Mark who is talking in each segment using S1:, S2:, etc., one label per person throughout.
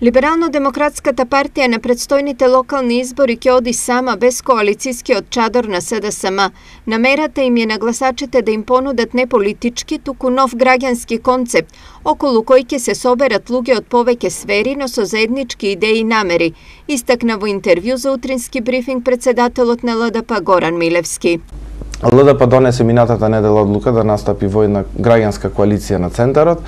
S1: Либерално-демократската партија на предстојните локални избори ќе оди сама без коалицијскиот чадор на СДСМ. Намерата им е на гласачите да им понудат не политички, туку нов граѓански концепт, околу кој ќе се соберат луѓе од повеќе сфери, но со заеднички идеи и намери, истакна во интервју за утрински брифинг председателот на ЛДП Горан Милевски.
S2: ЛДП донесе минатата недела одлука да настапи во една граѓанска коалиција на центарот.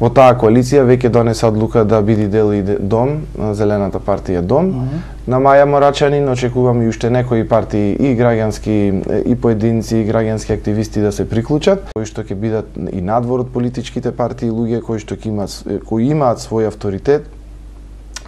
S2: Во таа коалиција веќе донесе одлука да биде дел и Дом, Зелената партија Дом. Mm -hmm. На Маја Морачанин очекуваме и уште некои партии и граѓански и поединци и граѓански активисти да се приклучат, кои што ќе бидат и надвор од политичките партии луѓе кои што ќе имаат кои имаат свој авторитет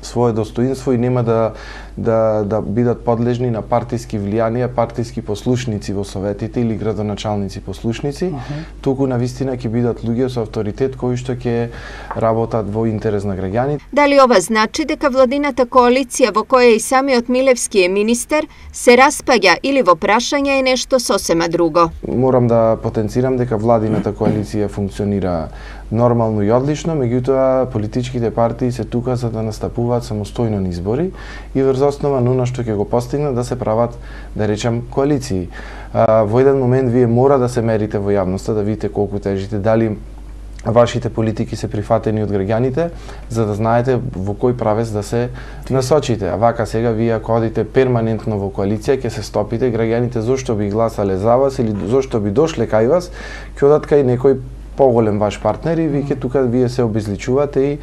S2: свое достоинство и нема да да да бидат подлежни на партиски влијанија, партиски послушници во советите или градоначалници послушници, uh -huh. туку на вистина ќе бидат луѓе со авторитет кои што ќе работат во интерес на граѓаните.
S1: Дали ова значи дека владината коалиција во која и самиот Милевски е министер се распаѓа или во прашање е нешто сосема друго?
S2: Морам да потенцирам дека владината коалиција функционира нормално и одлично, меѓутоа политичките партии се тука за да настапуваат самостојно на избори и врз основа на што ќе го постигнат да се прават, да речем, коалиции. А, во еден момент вие мора да се мерите во јавноста, да видите колку тежите, дали вашите политики се прифатени од граѓаните, за да знаете во кој правец да се насочите. А вака сега вие ако одите перманентно во коалиција, ќе се стопите граѓаните зошто би гласале за вас или зошто би дошле кај вас, ќе одат кај некој поголем ваш партнер и вие тука вие се обезличувате и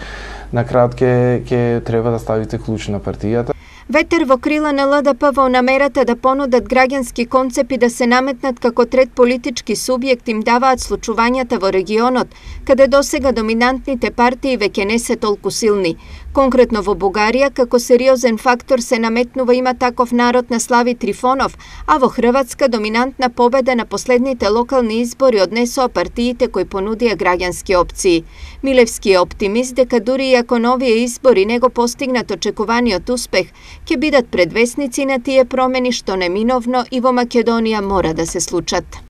S2: на крајот ќе ќе треба да ставите клуч на партијата.
S1: Ветер во крила на ЛДП во намерата да понудат граѓански концепти да се наметнат како трет политички субјект им даваат случувањата во регионот, каде досега доминантните партии веќе не се толку силни. Конкретно во Бугарија, како сериозен фактор се наметнува има таков народ на Слави Трифонов, а во Хрватска доминантна победа на последните локални избори однесоа партиите кои понудија граѓански опции. Милевски е оптимист дека дури и ако новие избори не го постигнат очекуваниот успех, ќе бидат предвесници на тие промени што неминовно и во Македонија мора да се случат.